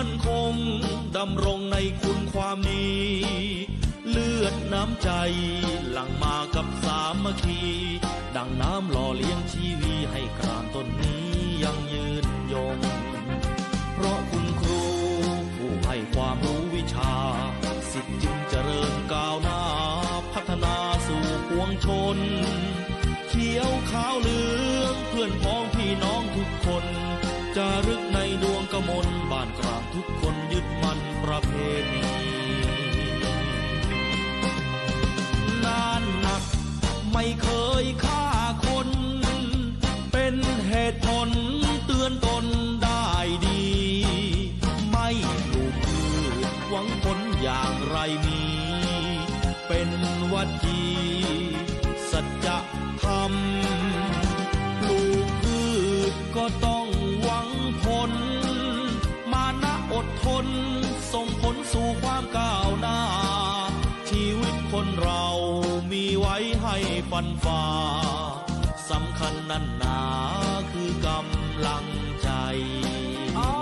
ั่นคงดำรงในคุณความดี เลือดน้ำใจหลั่งมากับสามัคคี ดังน้ำหล่อเลี้ยงชีวีให้กรามต้นนี้ ประเพณีนานหนักไม่เคยค้า ฟันฝ่าสำคัญนั่นหนาคือกำลังใจ เอา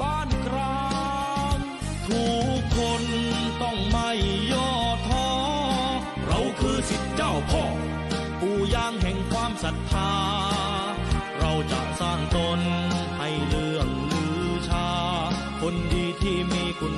บ้านครามทุกคนต้องไม่ย่อท้อ เราคือสิทธิเจ้าพ่อ ปู่ย่างแห่งความศรัทธา เราจะสร้างตนให้เลื่องลือชา คนดีที่มีคุณ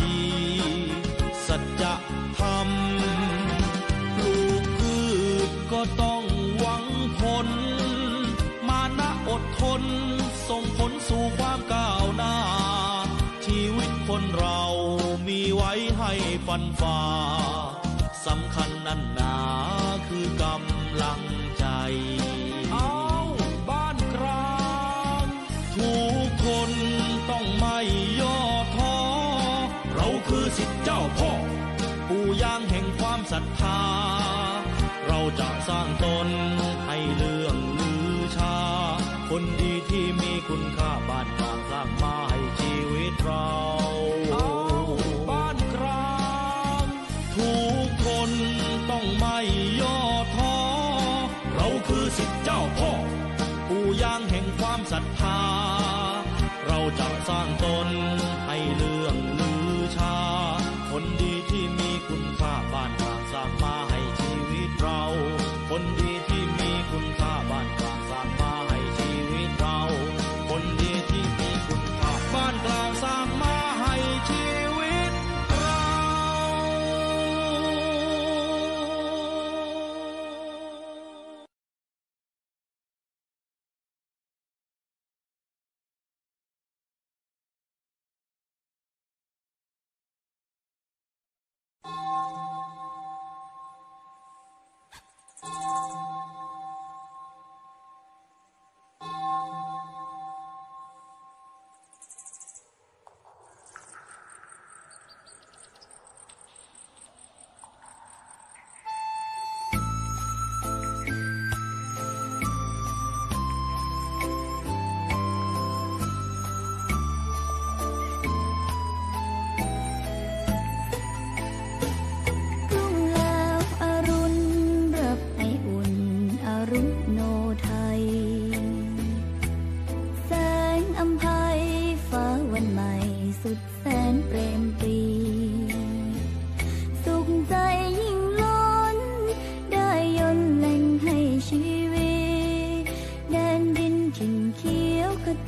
ดี สัจธรรมปลูกพืชก็ต้องหวังผล มานะอดทน ส่งผลสู่ความก้าวหน้า ชีวิตคนเรามีไว้ให้ฟันฝ่าสำคัญนั้น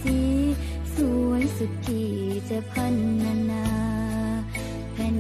จี สวยสุดที่จะพันนานาแผ่น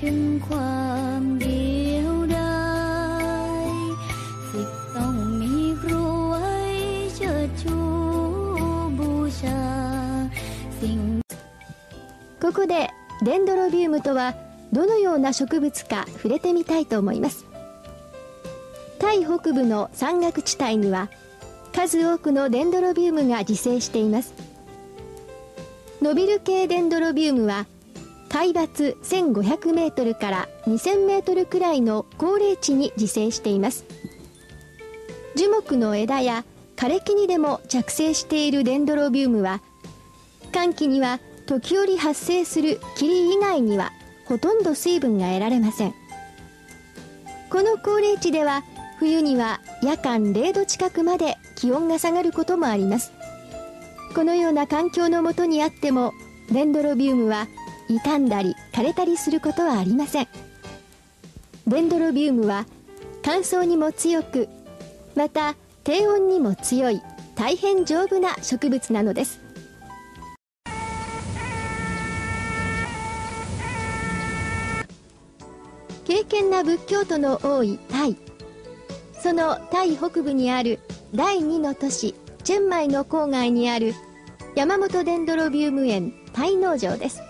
ถึงความเดียวดายสิทธิ์ต้องมีครูไว้เชิดชูบูชา สิ่ง ここでデンドロビウムとはどのような植物か触れてみたいと思いますタイ北部の山岳地帯には数多くのデンドロビウムが自生しています伸びる系デンドロビウムは 海抜1500メートルから2000メートルくらいの高齢地に自生しています。樹木の枝や枯れ木にでも着生しているデンドロビウムは寒気には時折発生する霧以外にはほとんど水分が得られません。この高齢地では冬には夜間0度近くまで気温が下がることもあります。このような環境のもとにあってもデンドロビウムは傷んだり枯れたりすることはありません。デンドロビウムは乾燥にも強くまた低温にも強い大変丈夫な植物なのです。敬虔な仏教徒の多いタイ。そのタイ北部にある第2の都市チェンマイの郊外にある山本デンドロビウム園タイ農場です。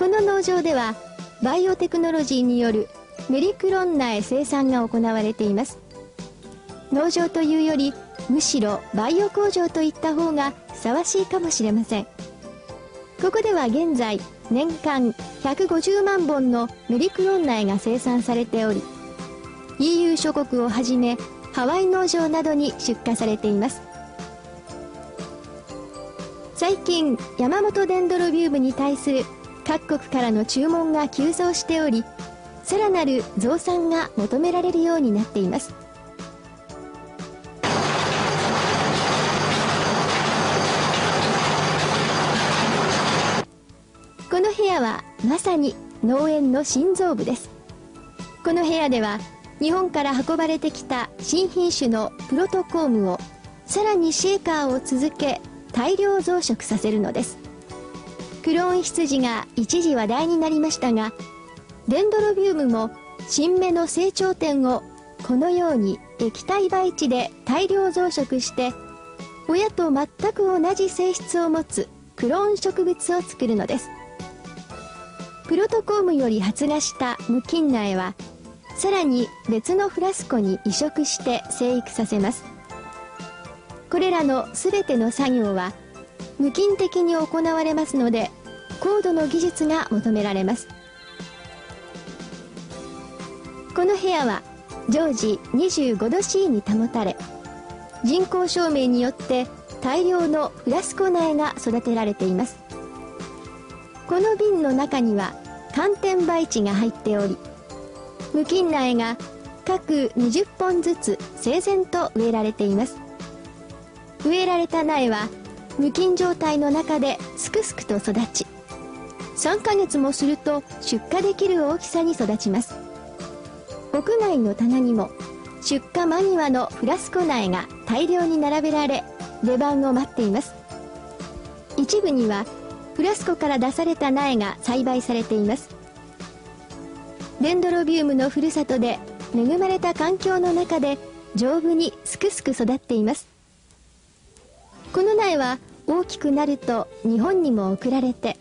この農場ではバイオテクノロジーによるメリクロン苗生産が行われています。農場というよりむしろバイオ工場といった方がふさわしいかもしれません。ここでは現在年間150万本のメリクロン苗が生産されており EU 諸国をはじめハワイ農場などに出荷されています。最近山本デンドロビウムに対する各国からの注文が急増しておりさらなる増産が求められるようになっています。この部屋はまさに農園の心臓部です。この部屋では日本から運ばれてきた新品種のプロトコームをさらにシェーカーを続け大量増殖させるのです。クローン羊が一時話題になりましたがデンドロビウムも新芽の成長点をこのように液体培地で大量増殖して親と全く同じ性質を持つクローン植物を作るのです。プロトコームより発芽した無菌苗はさらに別のフラスコに移植して生育させます。これらの全ての作業は無菌的に行われますので高度の技術が求められます。この部屋は常時25度 C に保たれ人工照明によって大量のフラスコ苗が育てられています。この瓶の中には寒天培地が入っており無菌苗が各20本ずつ整然と植えられています。植えられた苗は無菌状態の中ですくすくと育ち3ヶ月もすると出荷できる大きさに育ちます。屋外の棚にも出荷間際のフラスコ苗が大量に並べられ出番を待っています。一部にはフラスコから出された苗が栽培されています。デンドロビウムのふるさとで恵まれた環境の中で丈夫にすくすく育っています。この苗は大きくなると日本にも送られて。